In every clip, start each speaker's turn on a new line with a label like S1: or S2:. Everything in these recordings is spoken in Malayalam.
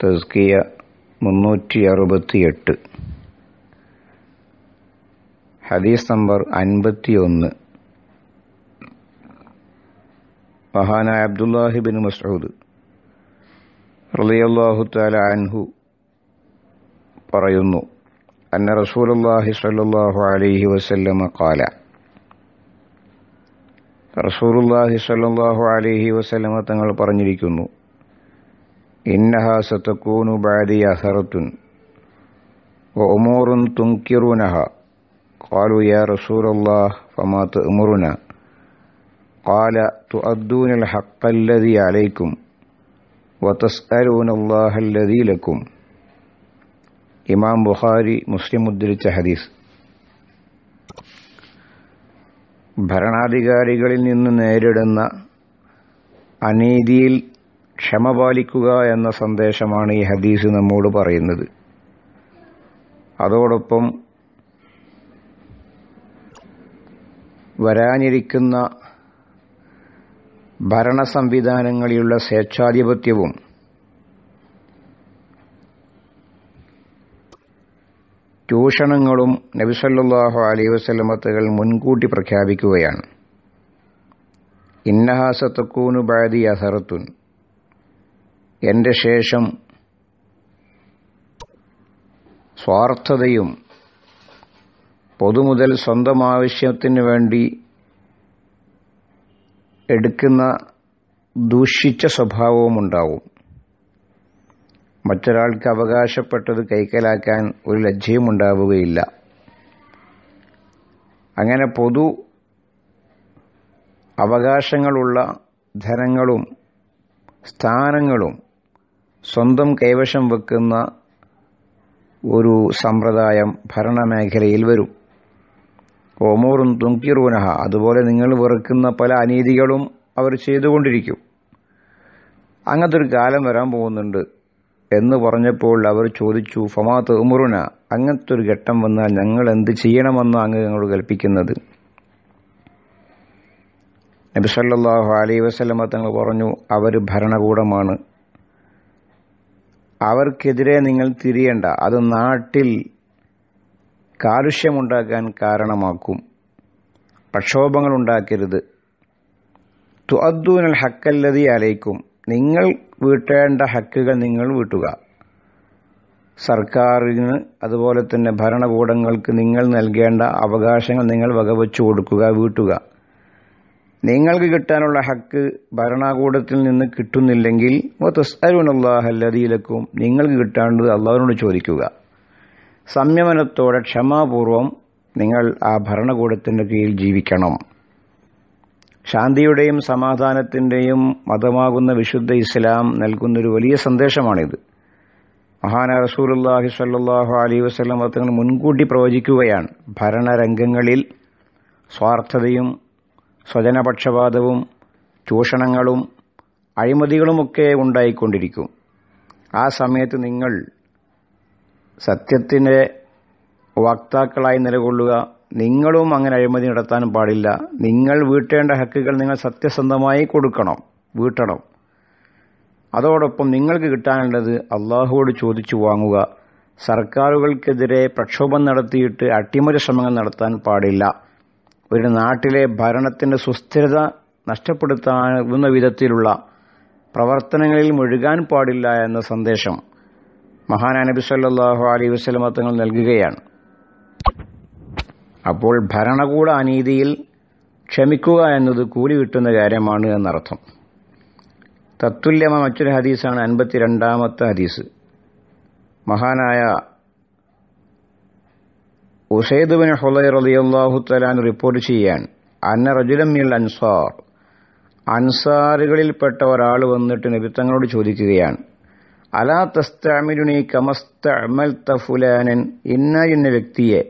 S1: തസ്കിയ മുന്നൂറ്റി അറുപത്തിയെട്ട് ഹദീസ് നമ്പർ അൻപത്തിയൊന്ന്. മഹാനായ അബ്ദുല്ലാഹിബിൻ മസൂദ് റളിയല്ലാഹു താല അൻഹു പറയുന്നു അന്ന റസൂലുള്ളാഹി സ്വല്ലല്ലാഹു അലൈഹി വസല്ലമ ഖാല റസൂലുള്ളാഹി സ്വല്ലല്ലാഹു അലൈഹി വസല്ലമ തങ്ങൾ പറഞ്ഞിരിക്കുന്നു ഇന്നഹ സതകൂനു ബഅദി അസറത്തുൻ وأمور تنكرونها قالوا يا رسول الله فما تأمرنا قال تؤدون الحق الذي عليكم وتسألون الله الذي لكم ഇമാം ബുഖാരി മുസ്ലിം ഉദ്ധരിച്ച ഹദീസ് ഭരണാധികാരികളിൽ നിന്ന് നേരിടുന്ന അനീതിയിൽ ക്ഷമ പാലിക്കുക എന്ന സന്ദേശമാണ് ഈ ഹദീസ് നമ്മോട് പറയുന്നത്. അതോടൊപ്പം വരാനിരിക്കുന്ന ഭരണ സംവിധാനങ്ങളിലുള്ള സ്വേച്ഛാധിപത്യവും ചൂഷണങ്ങളും നബിസല്ലാഹു അലൈഹി വസ്ലമത്തുകൾ മുൻകൂട്ടി പ്രഖ്യാപിക്കുകയാണ്. ഇന്നഹാസത്തക്കൂനു ബാദി അസറത്തുൻ. എന്റെ ശേഷം സ്വാർത്ഥതയും പൊതുമുതൽ സ്വന്തം ആവശ്യത്തിന് വേണ്ടി എടുക്കുന്ന ദൂഷിച്ച സ്വഭാവവും ഉണ്ടാവും. മറ്റൊരാൾക്ക് അവകാശപ്പെട്ടത് കൈക്കലാക്കാൻ ഒരു ലജ്ജയും ഉണ്ടാവുകയില്ല. അങ്ങനെ പൊതു അവകാശങ്ങളുള്ള ധനങ്ങളും സ്ഥാനങ്ങളും സ്വന്തം കൈവശം വെക്കുന്ന ഒരു സമ്പ്രദായം ഭരണമേഖലയിൽ വരും. ഓമോറും തുങ്കിറൂനഹ അതുപോലെ നിങ്ങൾ വെറുക്കുന്ന പല അനീതികളും അവർ ചെയ്തുകൊണ്ടിരിക്കും. അങ്ങനത്തെ ഒരു കാലം വരാൻ പോകുന്നുണ്ട് എന്ന് പറഞ്ഞപ്പോൾ അവർ ചോദിച്ചു ഫമാത്ത് ഉമുറുന അങ്ങനത്തെ ഒരു ഘട്ടം വന്നാൽ ഞങ്ങൾ എന്ത് ചെയ്യണമെന്ന് അങ്ങ് ഞങ്ങളോട് കൽപ്പിക്കുന്നത്. നബി സല്ലല്ലാഹു അലൈഹി വസല്ലമ തങ്ങൾ പറഞ്ഞു അവർ ഭരണകൂടമാണ്. അവർക്കെതിരെ നിങ്ങൾ തിരിയണ്ട. അത് നാട്ടിൽ കാലുഷ്യമുണ്ടാക്കാൻ കാരണമാക്കും. പ്രക്ഷോഭങ്ങൾ ഉണ്ടാക്കരുത്. തുഅദ്ദൂനൽ ഹക്കല്ലതി അലയിക്കും നിങ്ങൾ വീട്ടേണ്ട ഹക്കുകൾ നിങ്ങൾ വീട്ടുക. സർക്കാരിന് അതുപോലെ തന്നെ ഭരണകൂടങ്ങൾക്ക് നിങ്ങൾ നൽകേണ്ട അവകാശങ്ങൾ നിങ്ങൾ വകവച്ചു കൊടുക്കുക വീട്ടുക. നിങ്ങൾക്ക് കിട്ടാനുള്ള ഹക്ക് ഭരണകൂടത്തിൽ നിന്ന് കിട്ടുന്നില്ലെങ്കിൽ അല്ലാതിയിലക്കും നിങ്ങൾക്ക് കിട്ടാണ്ടത് അള്ളാഹുവിനോട് ചോദിക്കുക. സംയമനത്തോടെ ക്ഷമാപൂർവം നിങ്ങൾ ആ ഭരണകൂടത്തിന്റെ കീഴിൽ ജീവിക്കണം. ശാന്തിയുടെയും സമാധാനത്തിന്റെയും മതമാകുന്ന വിശുദ്ധ ഇസ്ലാം നൽകുന്നൊരു വലിയ സന്ദേശമാണിത്. മഹാന റസൂലുല്ലാഹി സല്ലാഹു അലൈഹി വസല്ലം തങ്ങൾ മുൻകൂട്ടി പ്രവചിക്കുകയാണ്. ഭരണരംഗങ്ങളിൽ സ്വാർത്ഥതയും സ്വജനപക്ഷപാതവും ചൂഷണങ്ങളും അഴിമതികളുമൊക്കെ ഉണ്ടായിക്കൊണ്ടിരിക്കും. ആ സമയത്ത് നിങ്ങൾ സത്യത്തിന്റെ വക്താക്കളായി നിലകൊള്ളുക. നിങ്ങളും അങ്ങനെ അഴിമതി നടത്താൻ പാടില്ല. നിങ്ങൾ വീട്ടേണ്ട ഹക്കുകൾ നിങ്ങൾ സത്യസന്ധമായി കൊടുക്കണം വീട്ടണം. അതോടൊപ്പം നിങ്ങൾക്ക് കിട്ടാനുള്ളത് അള്ളാഹുവോട് ചോദിച്ചു വാങ്ങുക. സർക്കാരുകൾക്കെതിരെ പ്രക്ഷോഭം നടത്തിയിട്ട് അട്ടിമറി ശ്രമങ്ങൾ നടത്താൻ പാടില്ല. ഒരു നാട്ടിലെ ഭരണത്തിന്റെ സുസ്ഥിരത നഷ്ടപ്പെടുത്താവുന്ന വിധത്തിലുള്ള പ്രവർത്തനങ്ങളിൽ മുഴുകാൻ പാടില്ല എന്ന സന്ദേശം മഹാനാ നബി സല്ലല്ലാഹു അലൈഹി വസല്ലമ തങ്ങൾ നൽകുകയാണ്. അപ്പോൾ ഭരണകൂട അനീതിയിൽ ക്ഷമിക്കുക എന്നത് കൂലി കിട്ടുന്ന കാര്യമാണ് എന്നർത്ഥം. തത്തുല്യമ മറ്റൊരു ഹദീസാണ് അൻപത്തിരണ്ടാമത്തെ ഹദീസ്. മഹാനായ ഉസൈദ് ബിൻ ഹുലൈർ റളിയല്ലാഹു തലാൻ റിപ്പോർട്ട് ചെയ്യാൻ അന്ന റജുലം മിൽ അൻസാർ അൻസാറുകളിൽപ്പെട്ട ഒരാൾ വന്നിട്ട് നബിത്തങ്ങളോട് ചോദിക്കുകയാണ് അലാ തസ്തഅമിലുനി കമസ്തഅമൽത തഫുലാനൻ ഇന്ന ഇന്ന വ്യക്തിയെ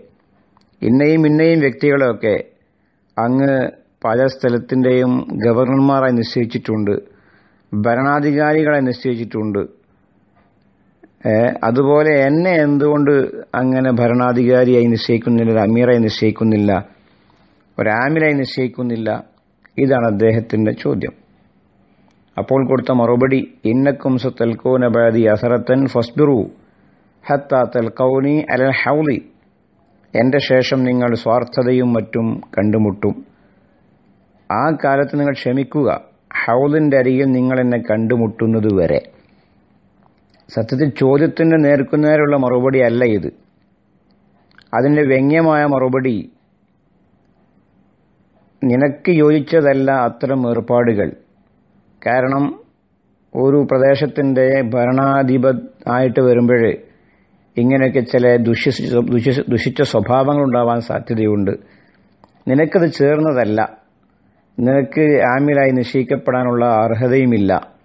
S1: ഇന്നയും ഇന്നയും വ്യക്തികളെയൊക്കെ അങ്ങ് പല സ്ഥലത്തിന്റെയും ഗവർണർമാരായി നിശ്ചയിച്ചിട്ടുണ്ട് ഭരണാധികാരികളെ നിശ്ചയിച്ചിട്ടുണ്ട് അതുപോലെ എന്നെ എന്തുകൊണ്ട് അങ്ങനെ ഭരണാധികാരിയായി നിശ്ചയിക്കുന്നില്ല ഒരു അമീറായി നിശ്ചയിക്കുന്നില്ല ഒരാമിലായി നിശ്ചയിക്കുന്നില്ല? ഇതാണ് അദ്ദേഹത്തിന്റെ ചോദ്യം. അപ്പോൾ കൊടുത്ത മറുപടി ഇന്നക്കും സുത്തൽക്കോനബാദി അസറത്തൻ ഫസ്ബിറു ഹത്ത തൽക്കൗനി അലൽ ഹൗലി എന്റെ ശേഷം നിങ്ങൾ സ്വാർത്ഥതയും മറ്റും കണ്ടുമുട്ടും. ആ കാലത്ത് നിങ്ങൾ ക്ഷമിക്കുക. ഹൗലിന്റെ അരികിൽ നിങ്ങൾ എന്നെ കണ്ടുമുട്ടുന്നത് വരെ. സത്യത്തിൽ ചോദ്യത്തിന് നേർക്കുനേരുള്ള മറുപടി അല്ല ഇത്. അതിന്റെ വ്യംഗ്യമായ മറുപടി നിനക്ക് യോജിച്ചതല്ല അത്തരം ഏർപ്പാടുകൾ. കാരണം ഒരു പ്രദേശത്തിന്റെ ഭരണാധിപ ആയിട്ട് വരുമ്പോൾ ഇങ്ങനെയൊക്കെ ചില ദുഷിച്ച ദുഷിച്ച സ്വഭാവങ്ങൾ ഉണ്ടാവാൻ സാധ്യതയുണ്ട്. നിനക്കത് ചേർന്നതല്ല. നിനക്ക് ആമിലായി നിശ്ചയിക്കപ്പെടാനുള്ള അർഹതയുമില്ല.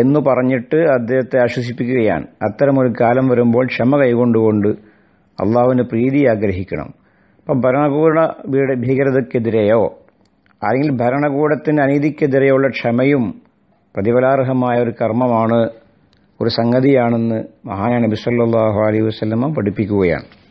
S1: എന്നു പറഞ്ഞിട്ട് അദ്ദേഹത്തെ ആശ്വസിപ്പിക്കുകയാണ്. അത്തരമൊരു കാലം വരുമ്പോൾ ക്ഷമ കൈകൊണ്ടുകൊണ്ട് അള്ളാഹുവിന് പ്രീതി ആഗ്രഹിക്കണം. അപ്പം ഭരണകൂട ഭീകരതയ്ക്കെതിരെയോ അല്ലെങ്കിൽ ഭരണകൂടത്തിന് അനീതിക്കെതിരെയുള്ള ക്ഷമയും പ്രതിഫലാർഹമായ ഒരു കർമ്മമാണ് ഒരു സംഗതിയാണെന്ന് മഹാനാണ് നബി സല്ലല്ലാഹു അലൈഹി വസല്ലമ പഠിപ്പിക്കുകയാണ്.